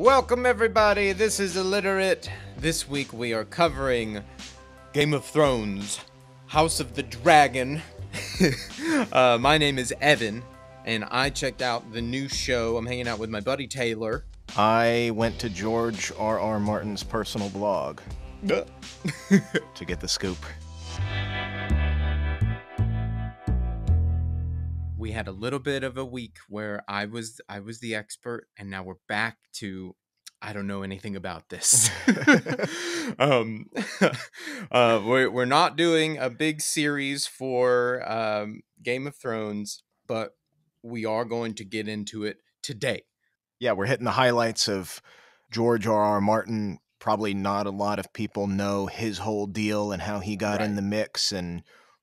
Welcome, everybody. This is Illiterate. This week we are covering Game of Thrones, House of the Dragon. uh, my name is Evan, and I checked out the new show. I'm hanging out with my buddy Taylor. I went to George R. R. Martin's personal blog to get the scoop. We had a little bit of a week where I was I was the expert, and now we're back to I don't know anything about this. um, uh, we're we're not doing a big series for um, Game of Thrones, but we are going to get into it today. Yeah, we're hitting the highlights of George R. R. Martin. Probably not a lot of people know his whole deal and how he got right. in the mix and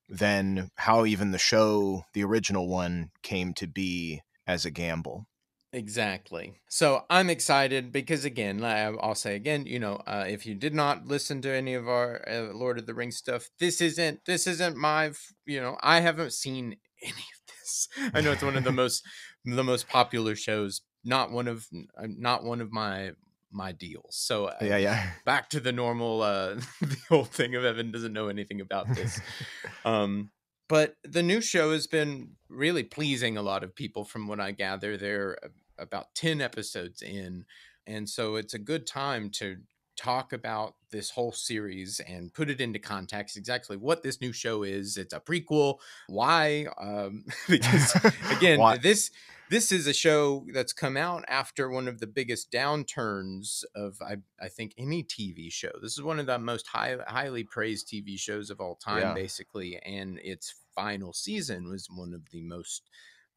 then how even the show, the original one, came to be as a gamble. Exactly. So I'm excited because again, I'll say again, you know, uh, if you did not listen to any of our uh, Lord of the Rings stuff, this isn't this isn't my, you know, I haven't seen any of this. I know it's one of the most the most popular shows, not one of uh, not one of my my deals. So uh, yeah, yeah. Back to the normal, uh, the old thing of Evan doesn't know anything about this. um, but the new show has been really pleasing a lot of people, from what I gather. They're about ten episodes in, and so it's a good time to talk about this whole series and put it into context exactly what this new show is it's a prequel why um because again why? this this is a show that's come out after one of the biggest downturns of I, I think any TV show. This is one of the most high, highly praised TV shows of all time, yeah. basically, and its final season was one of the most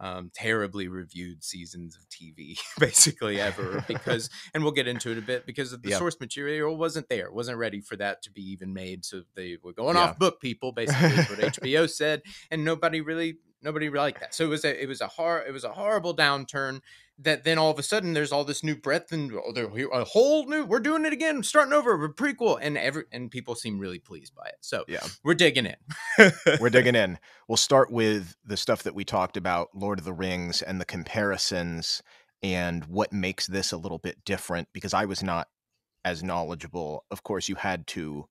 um, terribly reviewed seasons of TV, basically ever. Because, and we'll get into it a bit, because the source material wasn't there, wasn't ready for that to be even made. So they were going yeah. off book, people, basically, what HBO said, and nobody really Nobody really liked that. So it was a it was a hor- it was a horrible downturn. That then all of a sudden there's all this new breadth and oh, there, a whole new we're doing it again, starting over, we're prequel, and every and people seem really pleased by it. So yeah, we're digging in. we're digging in. We'll start with the stuff that we talked about, Lord of the Rings, and the comparisons, and what makes this a little bit different. Because I was not as knowledgeable. Of course, you had to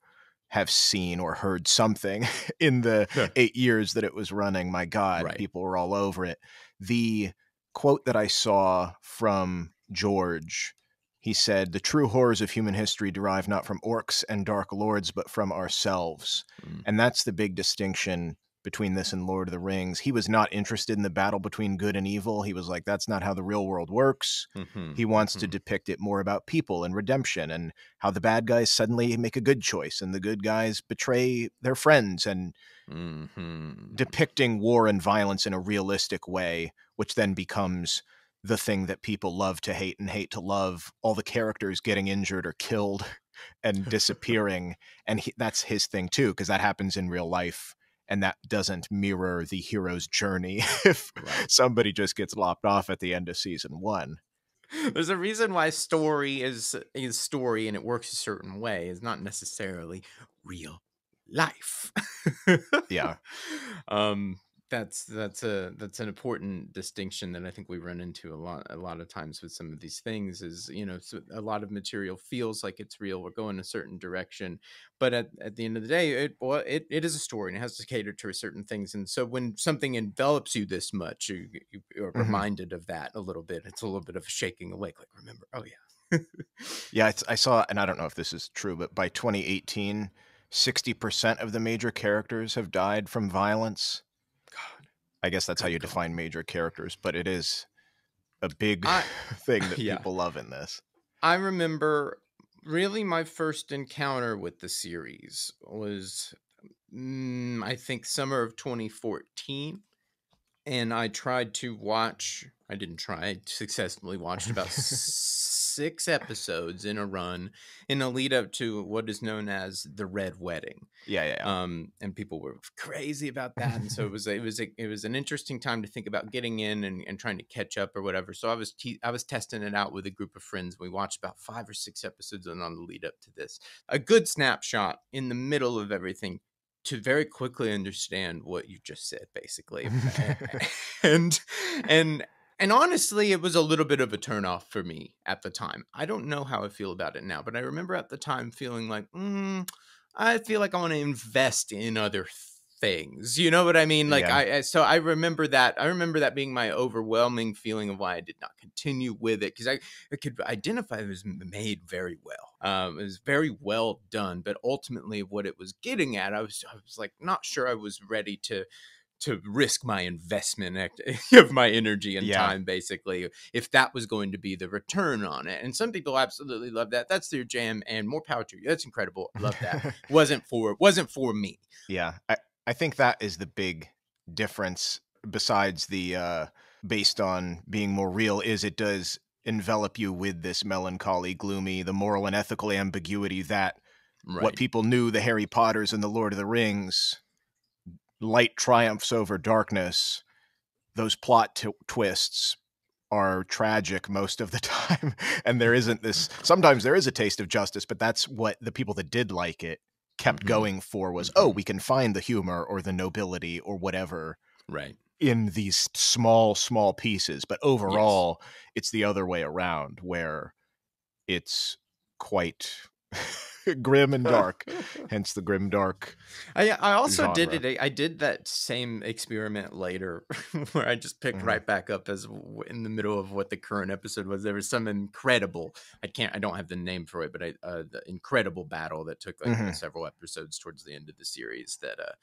have seen or heard something in the eight years that it was running. My God, right. people were all over it. The quote that I saw from George, he said, The true horrors of human history derive not from orcs and dark lords, but from ourselves. Mm. And that's the big distinction between this and Lord of the Rings. He was not interested in the battle between good and evil. He was like, that's not how the real world works. Mm-hmm. He wants mm-hmm. to depict it more about people and redemption and how the bad guys suddenly make a good choice and the good guys betray their friends and mm-hmm. depicting war and violence in a realistic way, which then becomes the thing that people love to hate and hate to love. All the characters getting injured or killed and disappearing. and he, that's his thing too, because that happens in real life and that doesn't mirror the hero's journey if right. somebody just gets lopped off at the end of season one. There's a reason why story is is story and it works a certain way. It's not necessarily real life. yeah. Um that's that's a that's an important distinction that I think we run into a lot a lot of times with some of these things is you know so a lot of material feels like it's real we're going a certain direction but at, at the end of the day it well, it, it is a story and it has to cater to certain things and so when something envelops you this much you, you are mm-hmm. reminded of that a little bit it's a little bit of shaking awake like remember oh yeah yeah I saw and I don't know if this is true but by 2018 60% of the major characters have died from violence I guess that's how you define major characters, but it is a big I, thing that yeah. people love in this. I remember really my first encounter with the series was mm, I think summer of 2014 and I tried to watch I didn't try I successfully watched about six episodes in a run in a lead up to what is known as the Red Wedding. Yeah, yeah. yeah. Um, and people were crazy about that, and so it was it was a, it was an interesting time to think about getting in and, and trying to catch up or whatever. So I was te- I was testing it out with a group of friends. We watched about five or six episodes on the lead up to this. A good snapshot in the middle of everything to very quickly understand what you just said basically and and and honestly, it was a little bit of a turnoff for me at the time. I don't know how I feel about it now, but I remember at the time feeling like, mm, I feel like I want to invest in other things. You know what I mean? Like Yeah. I, I so I remember that. I remember that being my overwhelming feeling of why I did not continue with it because I, I could identify it was made very well. Um, it was very well done, but ultimately what it was getting at, I was I was like not sure I was ready to to risk my investment of my energy and Yeah. time basically if that was going to be the return on it and some people absolutely love that that's their jam and more power to you that's incredible love that wasn't for wasn't for me Yeah, I, I think that is the big difference besides the uh based on being more real is it does envelop you with this melancholy, gloomy, the moral and ethical ambiguity that right what people knew the Harry Potters and the Lord of the Rings light triumphs over darkness. Those plot t- twists are tragic most of the time and there isn't this sometimes there is a taste of justice but that's what the people that did like it kept Mhm. going for was oh Mhm. we can find the humor or the nobility or whatever right in these small small pieces but overall it's the other way around where it's quite grim and dark hence the grim dark I I also did it. I did that same experiment later, where I just picked Mhm. right back up as in the middle of what the current episode was. There was some incredible. I can't. I don't have the name for it, but I uh, the incredible battle that took like Mhm. several episodes towards the end of the series. That uh,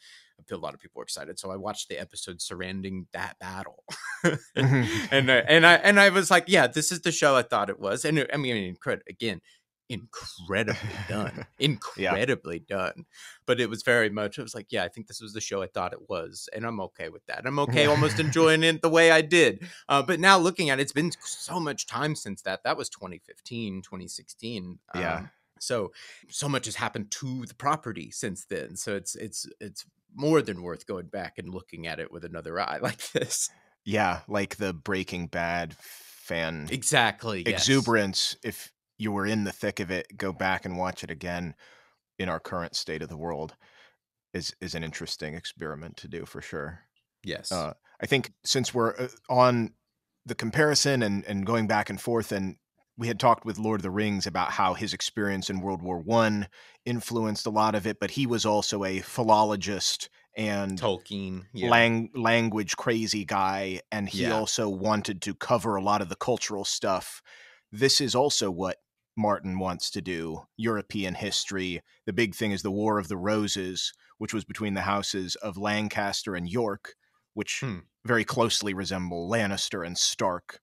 I feel a lot of people were excited. So I watched the episode surrounding that battle, Mhm. and I, and I and I was like, yeah, this is the show I thought it was. And I mean, incredible again. Incredibly done, incredibly done but it was very much. I was like, yeah, I think this was the show I thought it was, and I'm okay with that. I'm okay, almost enjoying it the way I did. Uh, but now looking at it, it's been so much time since that. That was 2015, 2016. Yeah. Um, so so much has happened to the property since then. So it's it's it's more than worth going back and looking at it with another eye like this. yeah like the breaking bad fan Exactly. yes. exuberance if you were in the thick of it go back and watch it again in our current state of the world is is an interesting experiment to do for sure Yes. uh, i think since we're uh, on the comparison and and going back and forth and we had talked with lord of the rings about how his experience in world war one influenced a lot of it but he was also a philologist and Tolkien. Yeah. lang- language crazy guy and he Yeah. also wanted to cover a lot of the cultural stuff this is also what martin wants to do european history the big thing is the war of the roses which was between the houses of lancaster and york which Hmm. very closely resemble lannister and stark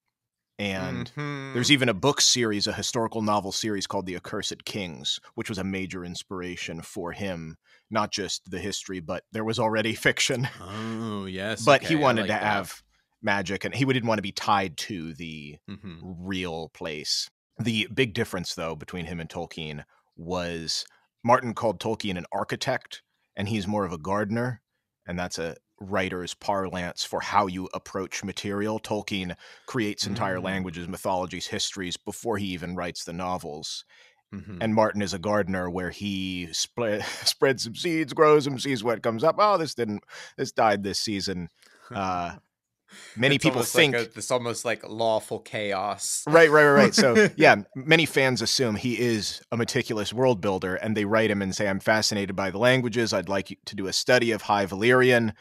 and Mhm. there's even a book series, a historical novel series called The Accursed Kings, which was a major inspiration for him. Not just the history, but there was already fiction. Oh yes. but he okay, I wanted like to that. have magic and he didn't want to be tied to the Mhm. real place. The big difference, though, between him and Tolkien was Martin called Tolkien an architect, and he's more of a gardener. And that's a writer's parlance for how you approach material. Tolkien creates entire Mm. languages, mythologies, histories before he even writes the novels. Mhm. And Martin is a gardener where he spread spreads some seeds, grows them, sees what comes up. Oh, this didn't, this died this season. Uh, many It's people almost like think a- it's almost like lawful chaos. Right, right, right, right. So, yeah, many fans assume he is a meticulous world builder, and they write him and say, "I'm fascinated by the languages. I'd like to do a study of High Valyrian.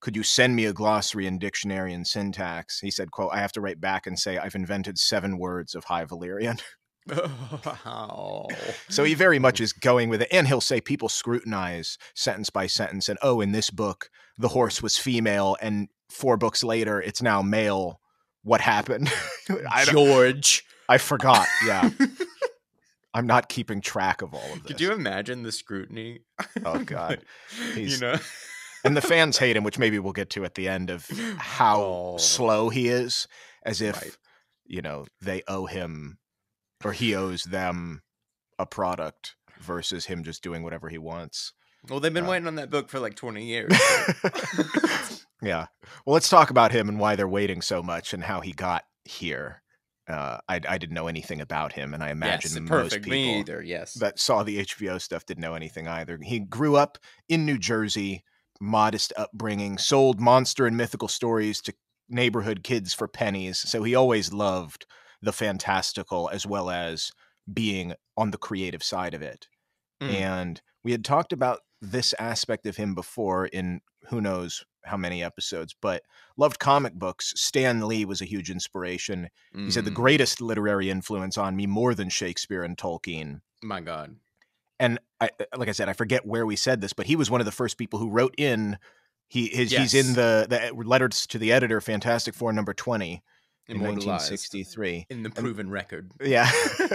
Could you send me a glossary and dictionary and syntax?" He said, "Quote: I have to write back and say I've invented seven words of High Valyrian." wow. So he very much is going with it, and he'll say people scrutinize sentence by sentence, and oh, in this book the horse was female, and four books later it's now male. What happened? I George. I forgot. Yeah. I'm not keeping track of all of this. Could you imagine the scrutiny? Oh, God. you know. and the fans hate him, which maybe we'll get to at the end of how Oh. slow he is, as if Right. you know they owe him or he owes them a product versus him just doing whatever he wants. Well, they've been Uh, waiting on that book for like 20 years. yeah. Well, let's talk about him and why they're waiting so much and how he got here. Uh, I, I didn't know anything about him, and I imagine yes, most people Me either. Yes. that saw the HBO stuff didn't know anything either. He grew up in New Jersey, modest upbringing, sold monster and mythical stories to neighborhood kids for pennies. So he always loved the fantastical as well as being on the creative side of it. Mm. And we had talked about this aspect of him before in who knows how many episodes, but loved comic books. Stan Lee was a huge inspiration. He said the Mm. greatest literary influence on me more than Shakespeare and Tolkien. My God. And I, uh, like I said, I forget where we said this, but he was one of the first people who wrote in. He his, he's in the the letters to the editor, Fantastic Four number twenty in 1963. in the proven record. Yeah,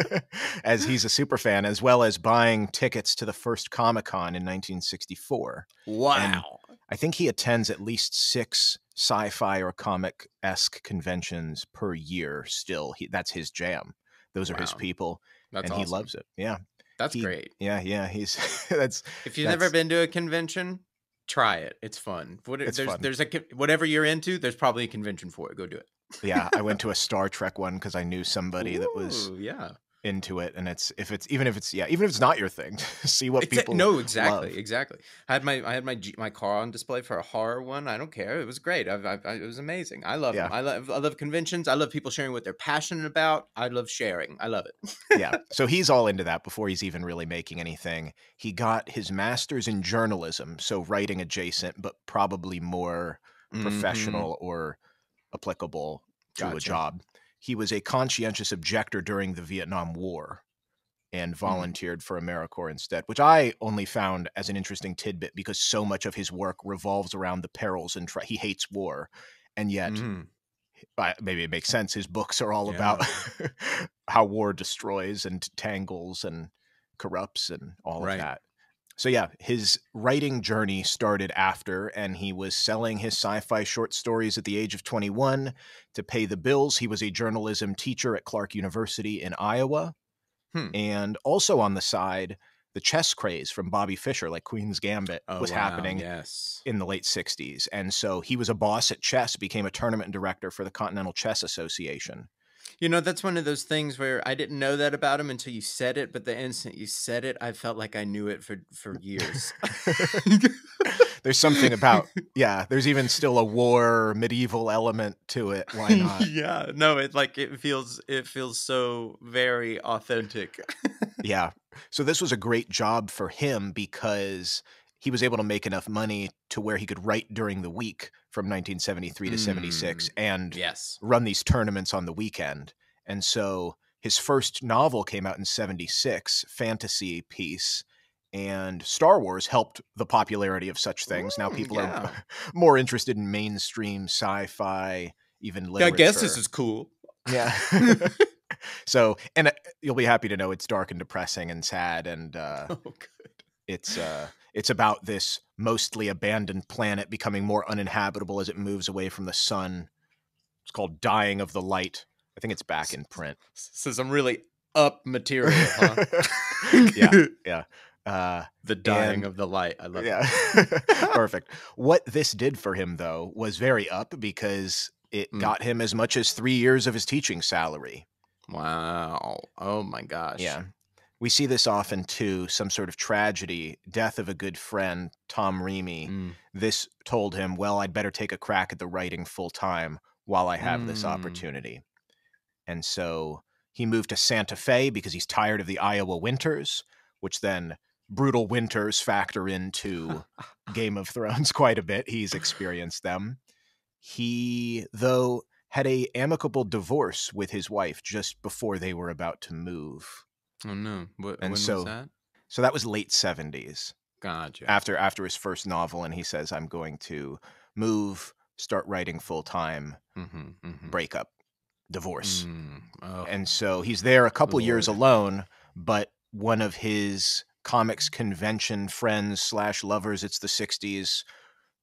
as he's a super fan, as well as buying tickets to the first Comic Con in 1964. Wow. I think he attends at least six sci-fi or comic esque conventions per year. Still, he, that's his jam. Those are his people, That's and awesome. he loves it. Yeah, That's he- great. yeah, yeah. He's that's If you've never been to a convention, try it. It's fun. What, It's there's fun. there's a whatever you're into. There's probably a convention for it. Go do it. Yeah. I went to a Star Trek one because I knew somebody that was yeah. into it, and it's if it's even if it's yeah even if it's not your thing, see what Exa- people no, exactly, love. exactly. I had my I had my G- my car on display for a horror one. I don't care. It was great. I, I, I, it was amazing. I love Yeah. I love I love conventions. I love people sharing what they're passionate about. I love sharing. I love it. yeah. So he's all into that before he's even really making anything. He got his master's in journalism, so writing adjacent, but probably more Mhm. professional or applicable to a job. He was a conscientious objector during the Vietnam War and Mm-hmm. volunteered for AmeriCorps instead, which I only found as an interesting tidbit because so much of his work revolves around the perils and tri- he hates war. And yet. I- maybe it makes sense. His books are all Yeah. about how war destroys and tangles and corrupts and all Right. of that. So yeah, his writing journey started after, and he was selling his sci-fi short stories at the age of 21 to pay the bills. He was a journalism teacher at Clark University in Iowa, Hmm. and also on the side, the chess craze from Bobby Fischer, like Queen's Gambit, Oh, was wow, happening Yes. in the late 60s. And so he was a boss at chess, became a tournament director for the Continental Chess Association. You know, that's one of those things where I didn't know that about him until you said it, but the instant you said it, I felt like I knew it for for years. There's something about, yeah, there's even still a war medieval element to it. Why not? yeah, no, it like it feels it feels so very authentic. yeah. So this was a great job for him because he was able to make enough money to where he could write during the week from 1973 to 76 and yes. run these tournaments on the weekend. And so his first novel came out in 76, fantasy piece, and Star Wars helped the popularity of such things. now Mm, people yeah. are more interested in mainstream sci-fi, even literature. I guess this is cool. yeah. so, and uh, you'll be happy to know it's dark and depressing and sad and uh Oh, good. It's uh it's about this mostly abandoned planet becoming more uninhabitable as it moves away from the sun. It's called Dying of the Light. I think it's back in print. So some really up material, huh? yeah, yeah. Uh the dying And- of the light. I love it. yeah. Perfect. What this did for him though was very up because it Mm. got him as much as 3 years of his teaching salary. Wow. Oh my gosh. Yeah. We see this often too, some sort of tragedy, death of a good friend, Tom Reamy. Mm. this told him, well, I'd better take a crack at the writing full time while I have this Mm. opportunity. And so he moved to Santa Fe because he's tired of the Iowa winters, which then brutal winters factor into Game of Thrones quite a bit. He's experienced them. He, though, had a amicable divorce with his wife just before they were about to move. Oh no. What, And when so- was that? So that was late 70s. Gotcha. after after his first novel and he says i'm going to move start writing full time mm-hmm, mm-hmm. breakup divorce Mm. Oh. and so he's there a couple years alone but one of his comics convention friends slash lovers it's the 60s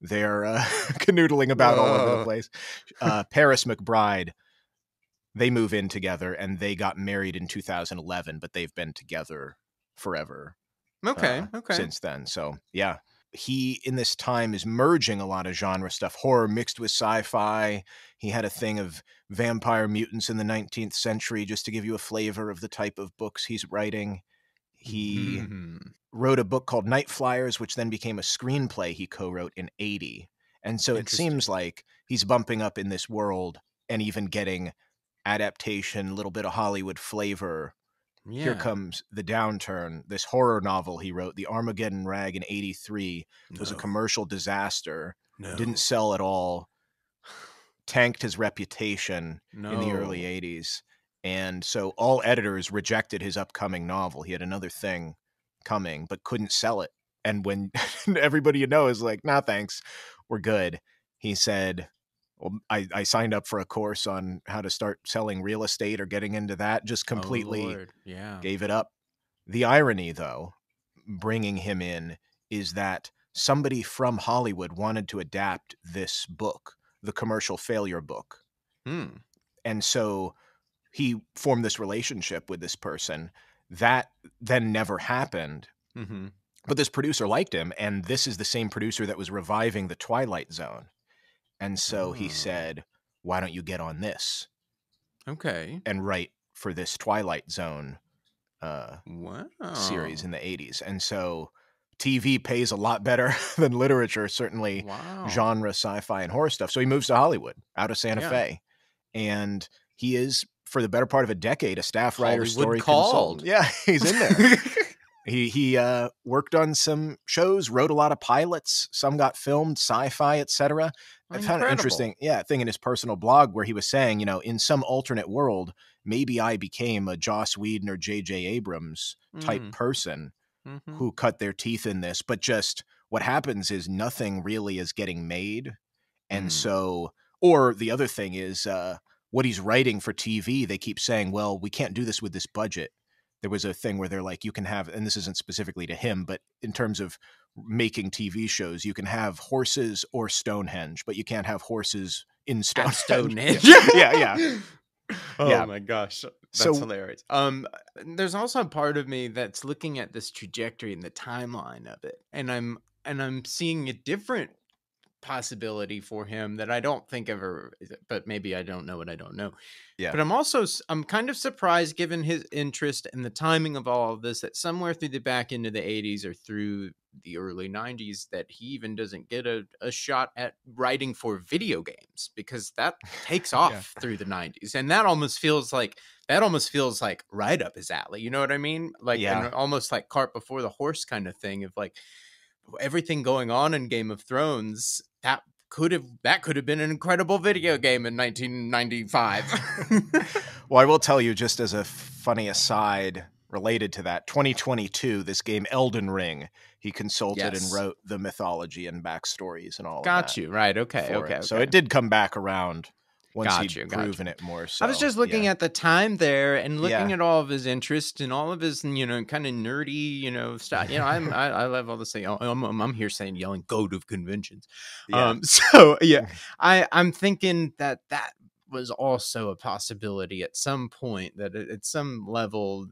they're uh, canoodling about all over the place uh, parris mcbride they move in together and they got married in 2011 but they've been together forever okay. uh, okay. since then. So yeah, he in this time is merging a lot of genre stuff, horror mixed with sci-fi. He had a thing of vampire mutants in the 19th century, just to give you a flavor of the type of books he's writing. He Mhm. wrote a book called Nightflyers, which then became a screenplay he co-wrote in 80. And so it seems like he's bumping up in this world and even getting adaptation, a little bit of Hollywood flavor. Yeah. Here comes the downturn. This horror novel he wrote, The Armageddon Rag in 83, was a commercial disaster. no, Didn't sell at all. Tanked his reputation no. in the early 80s. And so all editors rejected his upcoming novel. He had another thing coming, but couldn't sell it. And when everybody you know is like, nah, thanks, we're good, he said, I, I signed up for a course on how to start selling real estate or getting into that, just Oh, completely Lord. Yeah. gave it up. The irony, though, bringing him in is that somebody from Hollywood wanted to adapt this book, the commercial failure book Hmm. and so he formed this relationship with this person that then never happened Mm-hmm. but this producer liked him and this is the same producer that was reviving the twilight zone and so he Oh. said why don't you get on this Okay. and write for this twilight zone uh, Wow. series in the 80s and so tv pays a lot better than literature certainly Wow. genre sci-fi and horror stuff so he moves to hollywood out of santa Yeah. fe and he is for the better part of a decade a staff writer Hollywood story called. consultant yeah he's in there he he uh worked on some shows wrote a lot of pilots some got filmed sci-fi etc i found it interesting yeah thing in his personal blog where he was saying you know in some alternate world maybe i became a joss whedon or jj abrams type Mm, person mhm. who cut their teeth in this, but just what happens is nothing really is getting made. And Mm. so, or the other thing is uh, what he's writing for TV, they keep saying, well, we can't do this with this budget. There was a thing where they're like, you can have, and this isn't specifically to him, but in terms of making TV shows, you can have horses or Stonehenge, but you can't have horses in Stonehenge. Stonehenge. yeah, yeah. Oh Yeah. my gosh, that's So- hilarious. Um, there's also a part of me that's looking at this trajectory and the timeline of it, and I'm and I'm seeing a different possibility for him that I don't think ever, but maybe I don't know what I don't know. Yeah. But I'm also I'm kind of surprised, given his interest and the timing of all of this, that somewhere through the back end of the 80s or through the early 90s, that he even doesn't get a, a shot at writing for video games because that takes off through the 90s, and that almost feels like that almost feels like right up his alley. You know what I mean? Like Yeah. and almost like cart before the horse kind of thing of like everything going on in Game of Thrones that could have that could have been an incredible video game in 1995. well, I will tell you, just as a funny aside related to that, 2022, this game Elden Ring, he consulted Yes. and wrote the mythology and backstories and all. Got you right. Okay. Okay, it. So it did come back around once Got he'd you, got you. proven it more. So I was just looking yeah. at the time there and looking Yeah. at all of his interests and all of his, you know, kind of nerdy, you know, stuff. You know, I'm I, I love all this thing. I'm, I'm I'm here saying yelling go to conventions. Yeah. Um, so yeah, I I'm thinking that that was also a possibility at some point that at at some level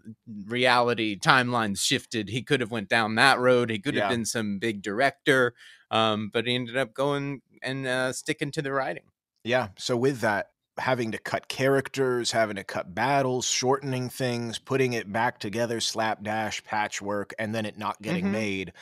reality timelines shifted. He could have went down that road. He could have been some big director, um, but he ended up going and uh, sticking to the writing. Yeah. So with that, having to cut characters, having to cut battles, shortening things, putting it back together, slapdash, patchwork, and then it not getting Mhm. made.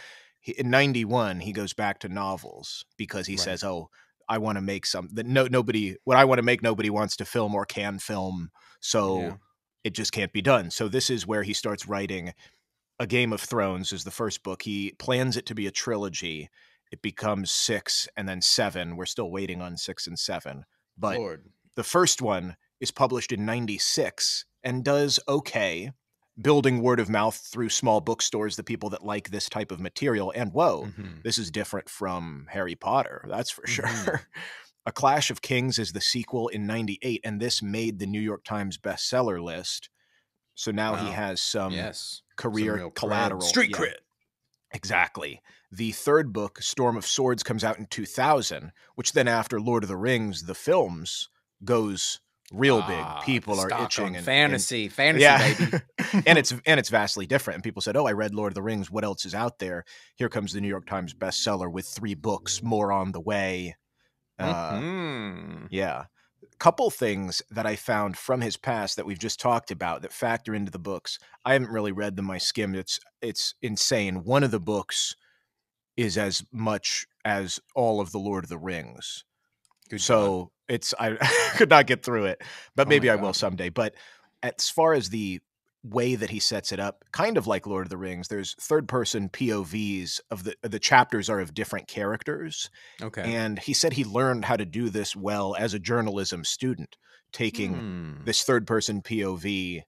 He, in '91, he goes back to novels because he Right. says, "Oh, I want to make some that no nobody what I want to make nobody wants to film or can film, so Yeah. it just can't be done." So this is where he starts writing. A Game of Thrones is the first book. He plans it to be a trilogy. It becomes six and then seven. We're still waiting on six and seven. But Lord. the first one is published in 96 and does okay, building word of mouth through small bookstores, the people that like this type of material. And whoa, Mhm. this is different from Harry Potter, that's for sure. Mhm. A Clash of Kings is the sequel in 98, and this made the New York Times bestseller list. So now he has some yes. career Some real cred. collateral. Street Yeah. cred. Exactly. The third book, Storm of Swords, comes out in 2000, which then, after Lord of the Rings, the films, goes real Ah, big. People are itching. And, and- fantasy, fantasy, yeah, baby. and it's and it's vastly different. And people said, "Oh, I read Lord of the Rings. What else is out there?" Here comes the New York Times bestseller with three books, more on the way. Uh, Mhm. yeah. Couple things that I found from his past that we've just talked about that factor into the books. I haven't really read them. I skimmed. It's it's insane. One of the books is as much as all of the Lord of the Rings. Good so God. it's I could not get through it, but Oh maybe I will someday. But as far as the way that he sets it up, kind of like Lord of the Rings, there's third person POVs of the the chapters are of different characters. okay. And he said he learned how to do this well as a journalism student, taking Hmm. this third person POV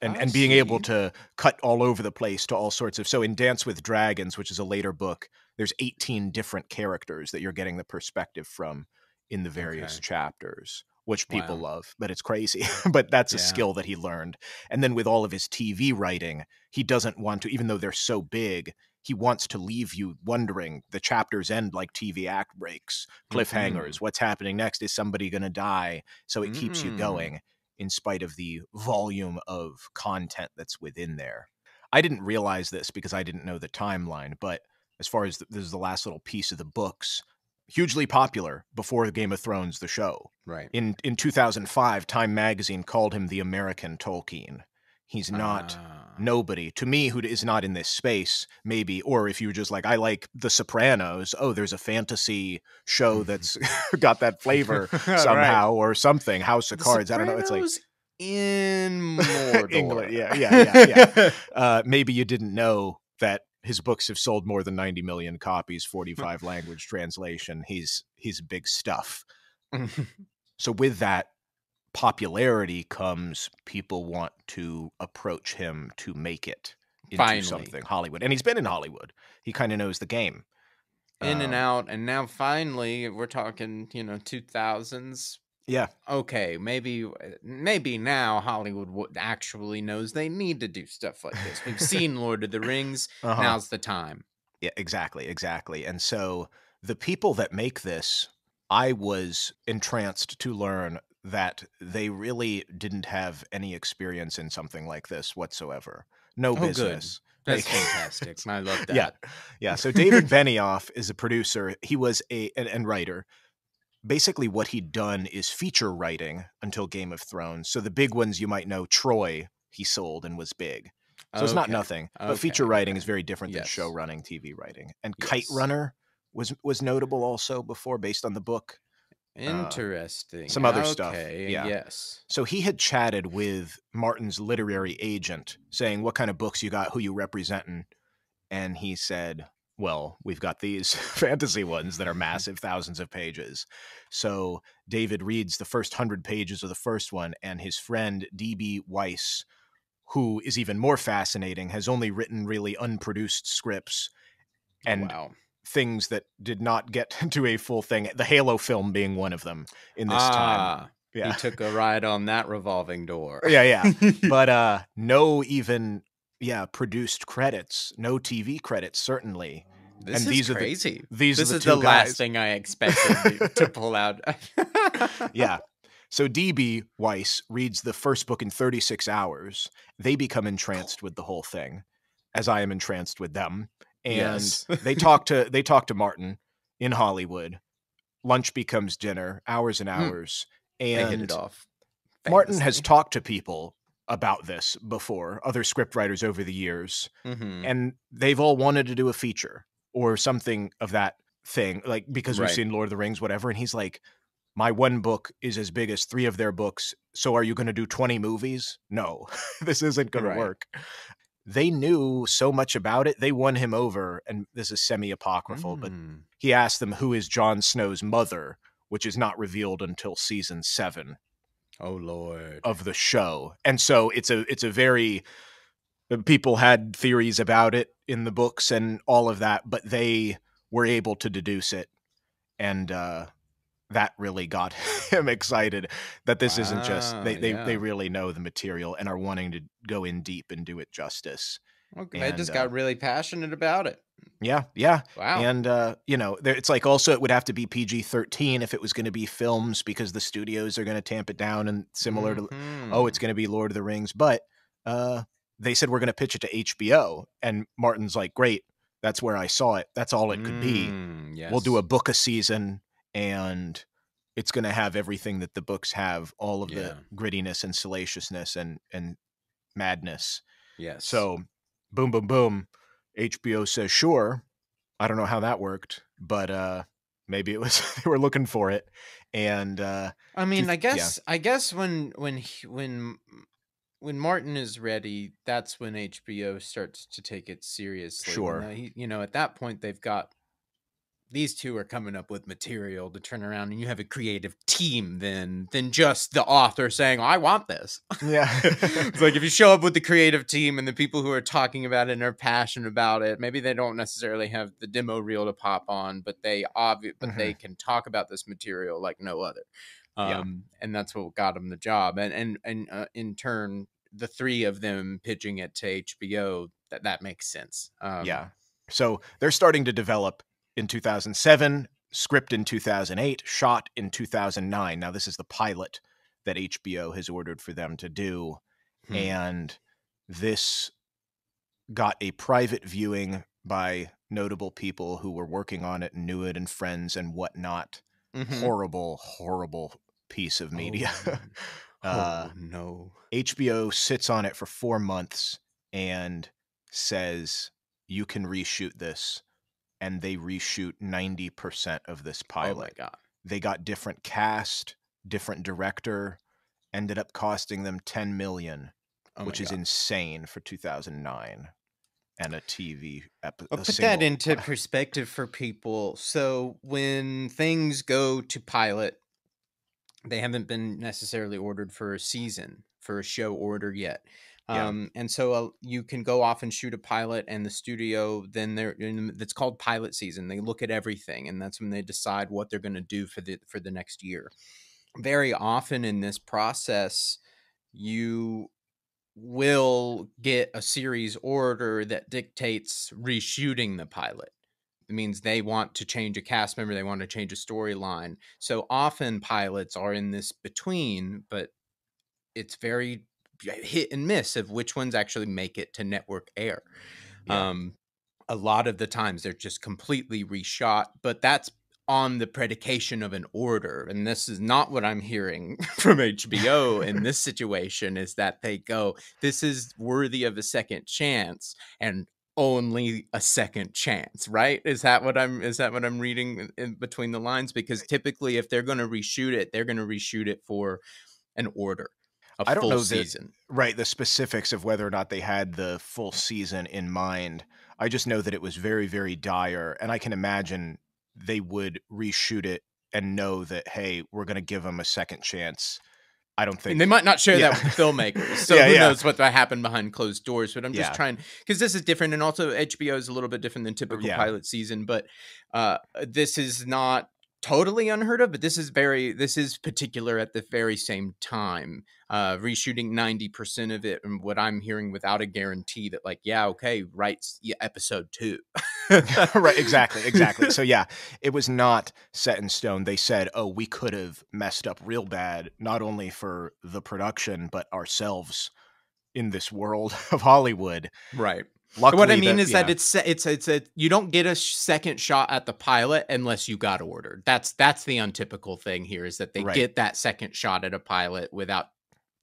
and, I and being able to cut all over the place to all sorts of so in Dance with Dragons, which is a later book, there's 18 different characters that you're getting the perspective from in the various Okay. chapters, which people Wow. love, but it's crazy. but that's a Yeah. skill that he learned. And then with all of his TV writing, he doesn't want to, even though they're so big, he wants to leave you wondering. The chapters end like TV act breaks, cliffhangers. What's happening next? Is somebody going to die? So it keeps you Mm. going in spite of the volume of content that's within there. I didn't realize this because I didn't know the timeline, but as far as th- this is the last little piece of the books, hugely popular before Game of Thrones, the show. Right. In in 2005, Time magazine called him the American Tolkien. He's not Ah. nobody to me who is not in this space maybe or if you were just like i like the sopranos oh there's a fantasy show that's got that flavor Right. somehow or something house of The cards i don't know it's like in. England, yeah, yeah, yeah, yeah. uh, maybe you didn't know that his books have sold more than 90 million copies 45 language translation. He's he's big stuff. So with that popularity comes people want to approach him to make it into Finally. something hollywood and he's been in hollywood. He kind of knows the game. In and Um, out, and now finally we're talking, you know, two thousands. Yeah Okay, maybe, maybe now Hollywood would actually knows they need to do stuff like this. We've seen Lord of the Rings. uh-huh. Now's the time. Yeah, exactly, exactly. And so the people that make this, I was entranced to learn that they really didn't have any experience in something like this whatsoever. No Oh, good. business. That's Like- fantastic. I love that. Yeah. Yeah. So David Benioff is a producer. He was a and, and writer. Basically, what he'd done is feature writing until Game of Thrones. So the big ones you might know, Troy, he sold and was big. So it's not nothing. But Okay, feature writing is very different than show running, TV writing. And Kite Runner was was notable also before, based on the book. Interesting. Uh, some other stuff, Okay, yeah. Yes. So he had chatted with Martin's literary agent, saying, "What kind of books you got? Who you representing?" And he said, "Well, we've got these fantasy ones that are massive, thousands of pages." So David reads the first hundred pages of the first one, and his friend D.B. Weiss, who is even more fascinating, has only written really unproduced scripts and wow. things that did not get to a full thing. The Halo film being one of them in this time. ah, Yeah. He took a ride on that revolving door. Yeah, yeah. but uh no even yeah, produced credits, no TV credits certainly. This and is these are the- crazy. These this are the is the guys. last thing I expected to- pull out. yeah. So DB Weiss reads the first book in 36 hours. They become entranced with the whole thing, as I am entranced with them. And Yes. they talk to they talk to Martin in Hollywood. Lunch becomes dinner, hours and Hmm. hours. They And hit it off. Martin has talked to people about this before, other scriptwriters over the years, Mhm. and they've all wanted to do a feature or something of that thing, like because we've seen Lord of the Rings, whatever. And he's like, My one book is as big as three of their books. So are you going to do 20 movies? No, this isn't going Right. to work. They knew so much about it. They won him over, and this is semi apocryphal, but Mm. he asked them who is Jon Snow's mother, which is not revealed until season seven oh lord. of the show and so it's a it's a very people had theories about it in the books and all of that but they were able to deduce it and uh that really got him excited that this isn't just they they, yeah. they really know the material and are wanting to go in deep and do it justice Okay, they just and, got uh, really passionate about it. yeah yeah Wow. and uh, you know, there, it's like also it would have to be PG thirteen if it was going to be films because the studios are going to tamp it down and similar to oh, it's going to be Lord of the Rings. But uh, they said we're going to pitch it to HBO, and Martin's like, great, that's where I saw it. That's all it could be. Mm, yes. We'll do a book a season, and it's going to have everything that the books have, all of Yeah. the grittiness and salaciousness and and madness. yes. So, boom, boom, boom. HBO says, sure, I don't know how that worked, but uh, maybe it was they were looking for it. And uh, I mean, I yeah. guess I guess when when he, when when Martin is ready, that's when HBO starts to take it seriously. Sure. They- you know, at that point they've got these two are coming up with material to turn around and you have a creative team then than just the author saying, I want this. yeah, it's like if you show up with the creative team and the people who are talking about it and are passionate about it, maybe they don't necessarily have the demo reel to pop on, but they obvi- but mm-hmm. they can talk about this material like no other. Um, Yeah. and that's what got him the job. And and and uh, in turn, the three of them pitching it to HBO that that makes sense. Um, yeah. So they're starting to develop in 2007, script in 2008, shot in 2009. Now this is the pilot that HBO has ordered for them to do. hmm. and this got a private viewing by notable people who were working on it and knew it and friends and whatnot. Mhm. Horrible, horrible piece of media. Oh, uh, oh, no. HBO sits on it for four months and says, you can reshoot this. And they reshoot 90% of this Oh my pilot. god. they got different cast, different director, ended up costing them 10 million Oh which is God. insane for 2009 and a TV episode. Put that into perspective for people. So when things go to pilot, they haven't been necessarily ordered for a season for a show order yet. Yeah. Um, and so uh, you can go off and shoot a pilot, and the studio then they're in, it's called pilot season. They look at everything, and that's when they decide what they're going to do for the for the next year. Very often in this process, you will get a series order that dictates reshooting the pilot. It means they want to change a cast member, they want to change a storyline. So often pilots are in this between, but it's very hit and miss of which ones actually make it to network air. Yeah. Um, a lot of the times they're just completely reshot, but that's on the predication of an order. And this is not what I'm hearing from HBO in this situation is that they go, this is worthy of a second chance and only a second chance, right? Is that what I'm is that what I'm reading in, between the lines? Because typically if they're gonna reshoot it, they're gonna reshoot it for an order. A I don't full know that- season. right the specifics of whether or not they had the full season in mind. I just know that it was very very dire and I can imagine they would reshoot it and know that hey, we're going to give them a second chance. I don't think And they might not share Yeah. that with filmmakers. So Yeah, who yeah. knows what that happened behind closed doors? But I'm just trying because this is different, and also HBO is a little bit different than typical Yeah. pilot season. But uh, this is not totally unheard of. But this is very this is particular at the very same time. Uh, reshooting ninety percent of it, and what I'm hearing without a guarantee that like yeah okay writes yeah, episode two. right exactly exactly so yeah it was not set in stone they said oh we could have messed up real bad not only for the production but ourselves in this world of hollywood right. Luckily, what I mean the- is that it's it's it's a you don't get a second shot at the pilot unless you got ordered. That's that's the untypical thing here is that they Right. get that second shot at a pilot without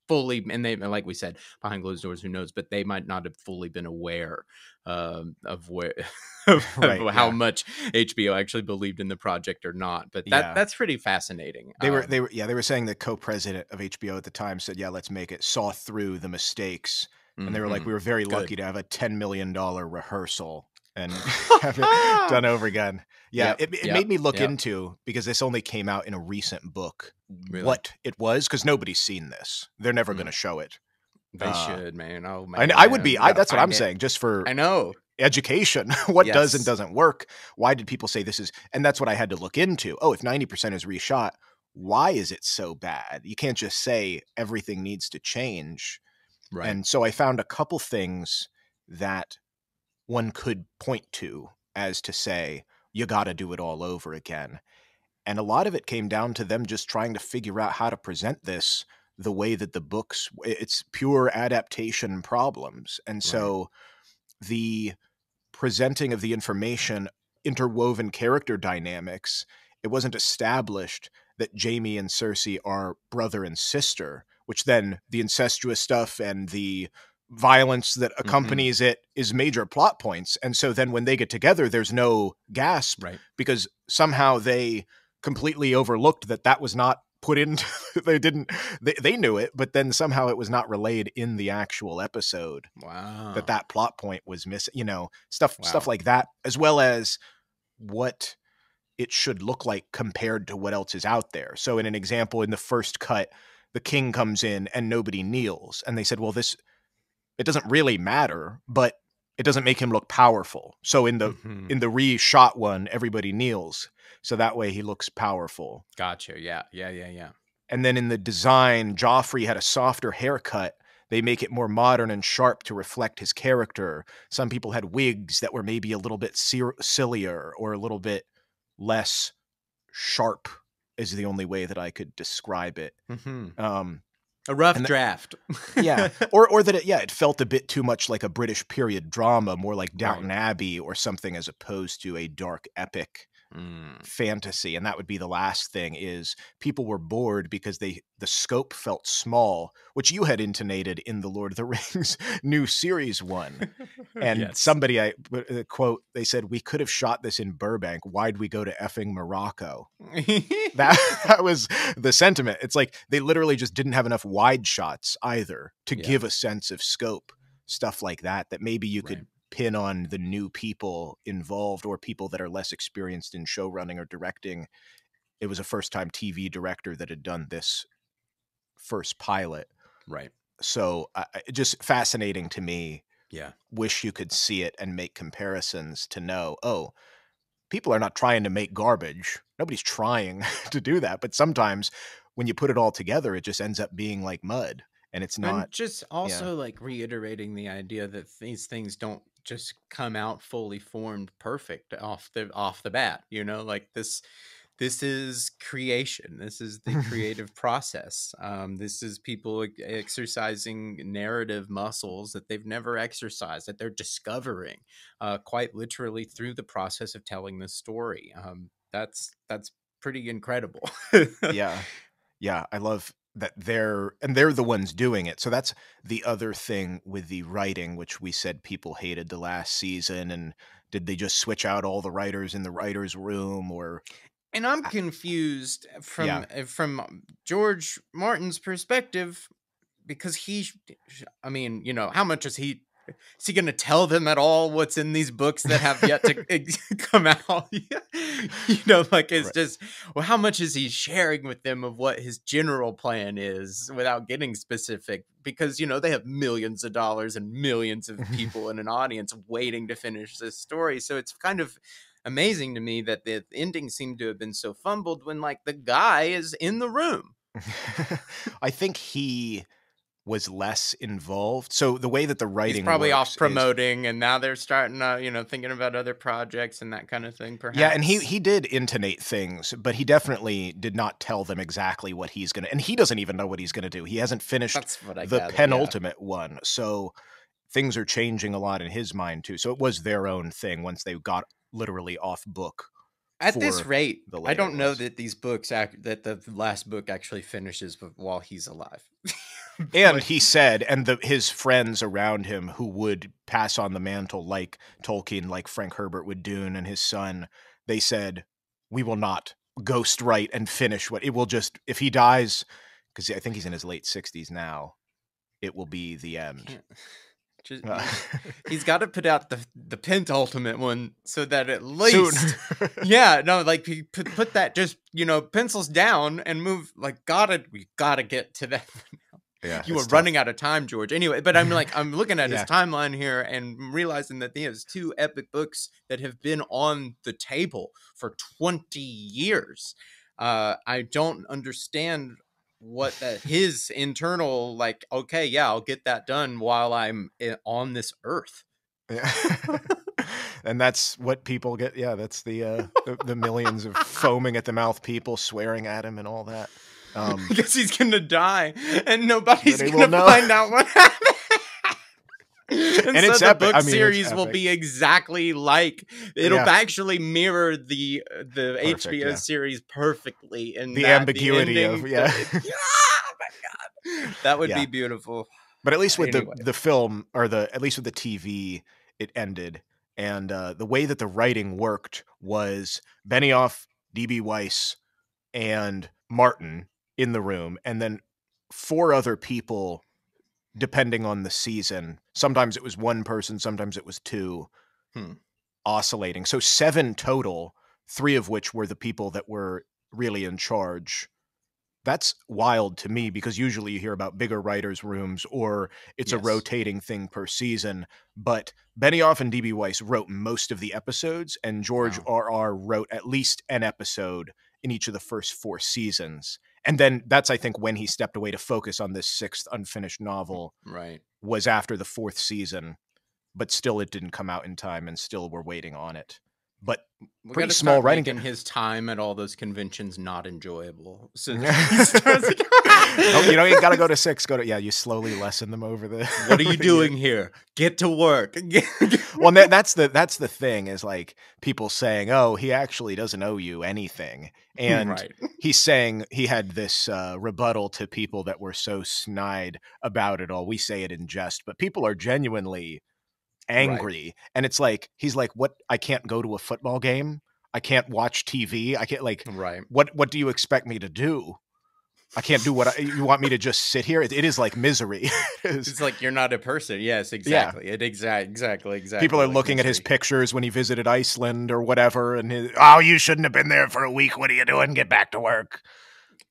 fully and they like we said behind closed doors who knows but they might not have fully been aware um, of where of, of Right, how yeah. much HBO actually believed in the project or not but that Yeah. that's pretty fascinating They were Um, they were yeah they were saying the co-president of HBO at the time said yeah let's make it saw through the mistakes and they were like mhm. we were very Good. lucky to have a 10 million dollar rehearsal and have it done over again yeah Yep, it, it yep, made me look yep. into because this only came out in a recent book Really? what it was because nobody's seen this they're never Mm. going to show it they uh, should man oh man I would be I, that's what i'm it. saying just for I know education what does and doesn't work why did people say this is and that's what i had to look into oh if 90% is reshot why is it so bad you can't just say everything needs to change right. And so i found a couple things that one could point to as to say you got to do it all over again. And a lot of it came down to them just trying to figure out how to present this the way that the books it's pure adaptation problems. And so the presenting of the information interwoven character dynamics it wasn't established that Jaime and Cersei are brother and sister which then the incestuous stuff and the violence that accompanies mm-hmm. it is major plot points. And so then when they get together, there's no gasp right. because somehow they completely overlooked that that was not put into they didn't they, they knew it but then somehow it was not relayed in the actual episode wow that that plot point was missing you know stuff wow. stuff like that as well as what it should look like compared to what else is out there so in an example in the first cut the king comes in and nobody kneels and they said well this it doesn't really matter, but it doesn't make him look powerful. So in the mm-hmm. in the reshot one, everybody kneels, so that way he looks powerful. Gotcha. Yeah. Yeah. Yeah. Yeah. And then in the design, Joffrey had a softer haircut. They make it more modern and sharp to reflect his character. Some people had wigs that were maybe a little bit sillier or a little bit less sharp, is the only way that I could describe it. Mm-hmm. Um, a rough the, draft. yeah. Or or that it yeah, it felt a bit too much like a British period drama, more like Downton right. Abbey or something as opposed to a dark epic mm. fantasy and that would be the last thing is people were bored because they the scope felt small which you had intonated in the lord of the rings new series one and yes. somebody i uh, quote they said we could have shot this in burbank why'd we go to effing morocco that that was the sentiment it's like they literally just didn't have enough wide shots either to yeah. give a sense of scope stuff like that that maybe you right. Pin on the new people involved or people that are less experienced in show running or directing. It was a first time TV director that had done this first pilot. Right. So uh, just fascinating to me. Yeah. Wish you could see it and make comparisons to know, oh, people are not trying to make garbage. Nobody's trying to do that. But sometimes when you put it all together, it just ends up being like mud and it's not and just also yeah. like reiterating the idea that these things don't just come out fully formed perfect off the off the bat you know like this this is creation this is the creative process um, this is people exercising narrative muscles that they've never exercised that they're discovering uh, quite literally through the process of telling the story um, that's that's pretty incredible. Yeah. Yeah i love that they're and they're the ones doing it. So that's the other thing with the writing, which we said people hated the last season. And did they just switch out all the writers in the writers' room, or? And I'm confused from yeah. Eh, from George Martin's perspective because he, I mean, you know, how much is he is he going to tell them at all what's in these books that have yet to come out? you know, like it's right. just, well, how much is he sharing with them of what his general plan is without getting specific? Because, you know, they have millions of dollars and millions of people in an audience waiting to finish this story. So it's kind of amazing to me that the ending seemed to have been so fumbled when, like, the guy is in the room. I think he was less involved. So the way that the writing He's probably off promoting, is, and now they're starting, uh, you know, thinking about other projects and that kind of thing. Perhaps. Yeah, and he he did intonate things, but he definitely did not tell them exactly what he's gonna. And he doesn't even know what he's gonna do. He hasn't finished the gather, penultimate yeah. one, so things are changing a lot in his mind too. So it was their own thing once they got literally off book. At this rate, I don't know that these books act that the last book actually finishes while he's alive. and he said, and the, his friends around him who would pass on the mantle, like Tolkien, like Frank Herbert with Dune and his son, they said, "We will not ghost write and finish what it will just if he dies, because I think he's in his late sixties now, it will be the end." Just, uh, he's got to put out the the penultimate one so that at least, yeah, no, like he put, put that just you know pencils down and move. Like, gotta we gotta get to that yeah, you were tough. running out of time, George. Anyway, but I'm like, I'm looking at yeah. his timeline here and realizing that he has two epic books that have been on the table for 20 years. Uh, I don't understand what that his internal like. Okay, yeah, I'll get that done while I'm on this earth. Yeah. and that's what people get. Yeah, that's the, uh, the the millions of foaming at the mouth people swearing at him and all that. Um, because he's gonna die, and nobody's gonna find out what happened. and, and so it's the epic. book I mean, series will be exactly like it'll yeah. actually mirror the the Perfect, HBO yeah. series perfectly, and the ambiguity the of yeah. oh my god, that would yeah. be beautiful. But at least with Anyway. the the film or the at least with the TV, it ended. And uh, the way that the writing worked was Benioff, DB Weiss, and Martin in the room, and then four other people, depending on the season. Sometimes it was one person, sometimes it was two, Hmm. oscillating. So seven total, three of which were the people that were really in charge. That's wild to me because usually you hear about bigger writers' rooms or it's a rotating thing per season. But Benioff and DB Weiss wrote most of the episodes, and George Wow. R. R. wrote at least an episode in each of the first four seasons. And then that's, I think, when he stepped away to focus on this sixth unfinished novel Right. was after the fourth season, but still it didn't come out in time, and still we're waiting on it. But We Pretty small start writing making his time at all those conventions not enjoyable. So no, he starts- you know you got to go to six. Go to yeah. You slowly lessen them over the. What are you doing year. here? Get to work. Well, that, that's the that's the thing is like people saying, "Oh, he actually doesn't owe you anything," and right. he's saying he had this uh, rebuttal to people that were so snide about it all. We say it in jest, but people are genuinely angry, and it's like he's like, "What? I can't go to a football game. I can't watch TV. I can't like Right. what? What do you expect me to do? I can't do what I, you want me to just sit here. It, it is like misery. It is- It's like you're not a person. Yes, exactly. It exact exactly exactly. People are like looking at his pictures when he visited Iceland or whatever, and his, oh, you shouldn't have been there for a week. What are you doing? Get back to work.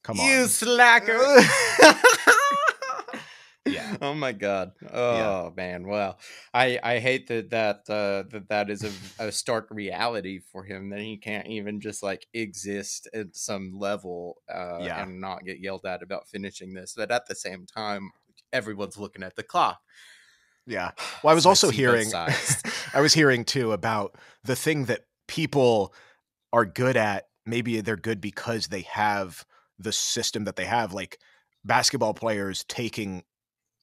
Come You on. You slacker. Yeah. Oh my god. Oh man. Well, I I hate that that uh, that that is a, a stark reality for him that he can't even just like exist at some level uh, Yeah. and not get yelled at about finishing this. But at the same time, everyone's looking at the clock. Yeah. Well, I was So also both hearing. I was hearing too about the thing that people are good at. Maybe they're good because they have the system that they have, like basketball players taking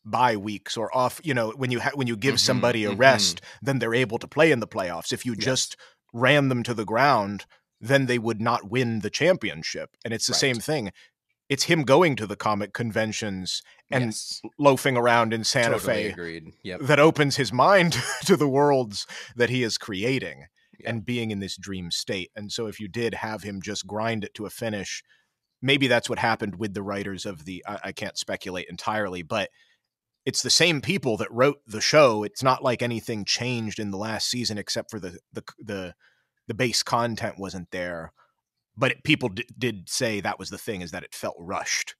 bye weeks or off. You know, when you ha- when you give Mhm, somebody a mhm. rest, then they're able to play in the playoffs. If you Yes. just ran them to the ground, then they would not win the championship. And it's the same thing. It's him going to the comic conventions and Yes, loafing around in Santa totally Fe agreed. Yep. that opens his mind to the worlds that he is creating Yeah. and being in this dream state. And so if you did have him just grind it to a finish, maybe that's what happened with the writers of the I, I can't speculate entirely, but it's the same people that wrote the show. It's not like anything changed in the last season except for the the the, the base content wasn't there. But it, people d- did say that was the thing is that it felt rushed.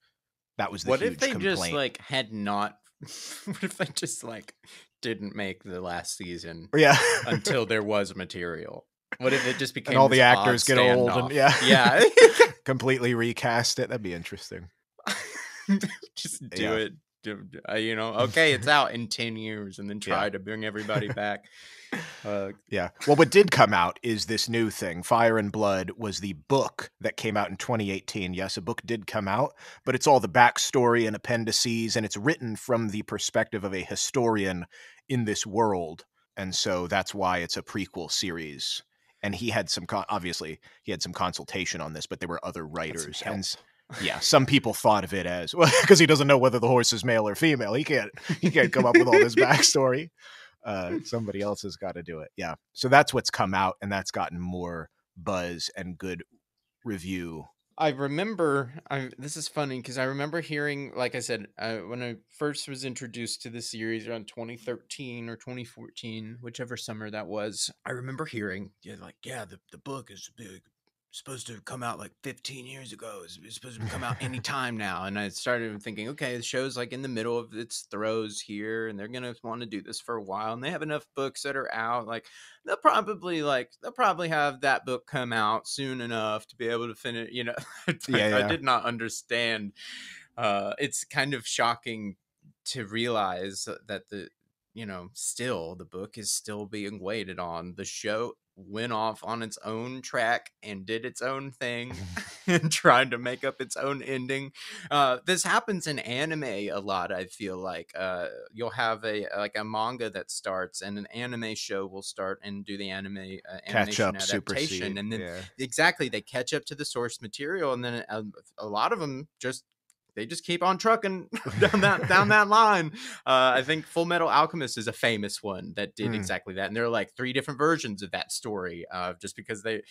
That was the what huge if they complaint. just like had not what if they just like didn't make the last season yeah, until there was material what if it just became and all the actors get old and yeah, yeah completely recast it. That'd be interesting. just do Yeah. it you know okay it's out in 10 years and then Yeah. try to bring everybody back uh, Yeah. Well, what did come out is this new thing. Fire and Blood was the book that came out in 2018. Yes, a book did come out, but it's all the backstory and appendices, and it's written from the perspective of a historian in this world. And so that's why it's a prequel series. And he had some, con- obviously, he had some consultation on this, but there were other writers. And yeah, some people thought of it as well because he doesn't know whether the horse is male or female. He can't, he can't come up with all this backstory uh, somebody else has got to do it. Yeah. So that's what's come out, and that's gotten more buzz and good review. I remember. I, this is funny because I remember hearing, like I said, uh, when I first was introduced to the series around 2013 or 2014, whichever summer that was. I remember hearing, yeah, like, yeah, the, the book is big, supposed to come out like 15 years ago. It's, supposed to come out any time now. And I started thinking, okay, the show's like in the middle of its throes here, and they're gonna want to do this for a while, and they have enough books that are out, like they'll probably like they'll probably have that book come out soon enough to be able to finish you know Yeah, yeah. i did not understand uh it's kind of shocking to realize that the you know still the book is still being waited on the show went off on its own track and did its own thing and tried to make up its own ending uh this happens in anime a lot i feel like uh you'll have a like a manga that starts and an anime show will start and do the anime uh, Catch up, adaptation and then yeah. exactly they catch up to the source material and then a, a lot of them just they just keep on trucking down that down that line. Uh, I think Fullmetal Alchemist is a famous one that did Mm. exactly that, and there are like three different versions of that story. Uh, just because they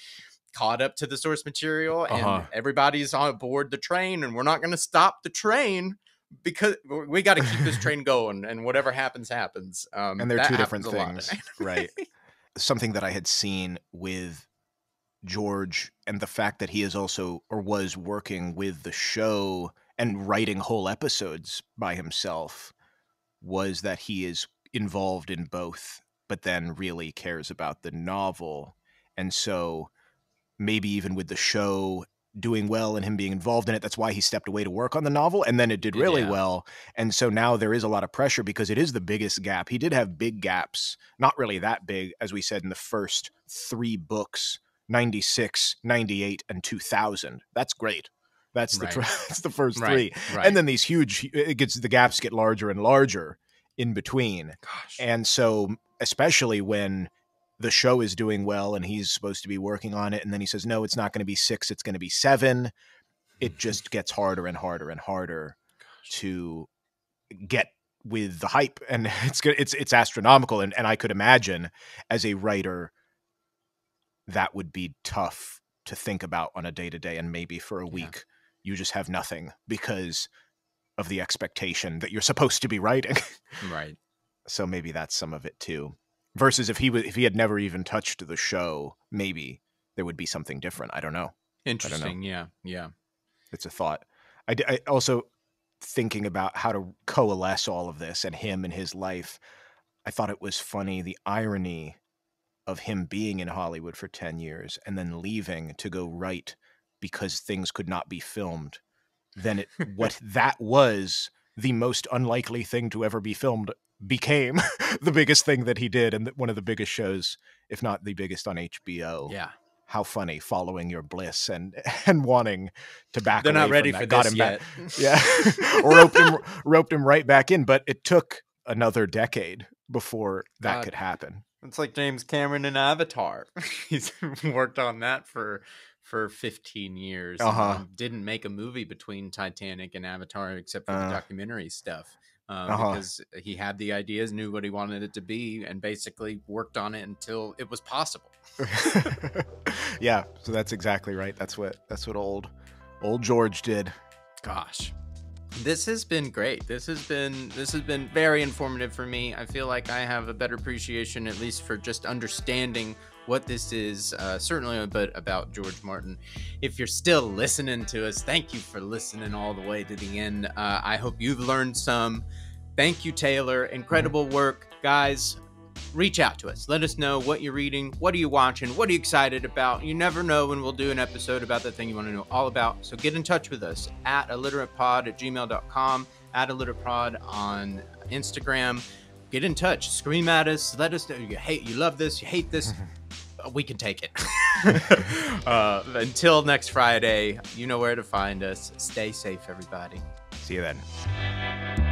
caught up to the source material and Uh-huh. everybody's on board the train, and we're not going to stop the train because we got to keep this train going, and whatever happens, happens. Um, and they're two different happens a lot in things, right? Something that I had seen with George and the fact that he is also or was working with the show and writing whole episodes by himself was that he is involved in both, but then really cares about the novel. And so maybe even with the show doing well and him being involved in it, that's why he stepped away to work on the novel. And then it did really Yeah. well. And so now there is a lot of pressure because it is the biggest gap. He did have big gaps, not really that big, as we said in the first three books 96, 98, and 2000. That's great. That's the, Right. that's the first Right, three. right. And then these huge, it gets the gaps get larger and larger in between. Gosh. And so, especially when the show is doing well and he's supposed to be working on it, and then he says, no, it's not going to be six, it's going to be seven, it mm-hmm. just gets harder and harder and harder to get with the hype and it's it's it's astronomical and, and i could imagine as a writer that would be tough to think about on a day to day and maybe for a Yeah. You just have nothing because of the expectation that you're supposed to be writing right. so maybe that's some of it too versus if he was if he had never even touched the show maybe there would be something different i don't know Interesting. Yeah. Yeah. it's a thought I, d- I also thinking about how to coalesce all of this and him and his life i thought it was funny the irony of him being in hollywood for 10 years and then leaving to go write because things could not be filmed then it what that was the most unlikely thing to ever be filmed became the biggest thing that he did and one of the biggest shows if not the biggest on hbo Yeah. how funny following your bliss and and wanting to back They're not ready from for that. Got this him yet. back yeah roped him roped him right back in but it took another decade before that God. could happen It's like James Cameron and Avatar. He's worked on that for for 15 years. Uh-huh. um, didn't make a movie between Titanic and Avatar except for the Uh. documentary stuff. Um, Uh-huh. Because he had the ideas, knew what he wanted it to be, and basically worked on it until it was possible. yeah so that's exactly right that's what that's what old old george did Gosh. This has been great. This has been this has been very informative for me. I feel like I have a better appreciation, at least for just understanding what this is. Uh, certainly a bit about George Martin. If you're still listening to us, thank you for listening all the way to the end. Uh, I hope you've learned some. Thank you, Taylor. Incredible work, guys. Reach out to us. Let us know what you're reading, what are you watching, what are you excited about. You never know when we'll do an episode about the thing you want to know all about. So get in touch with us at illiteratepod at gmail.com, at illiteratepod on Instagram. Get in touch. Scream at us. Let us know you hate you love this, you hate this. We can take it. uh, until next Friday, you know where to find us. Stay safe, everybody. see you then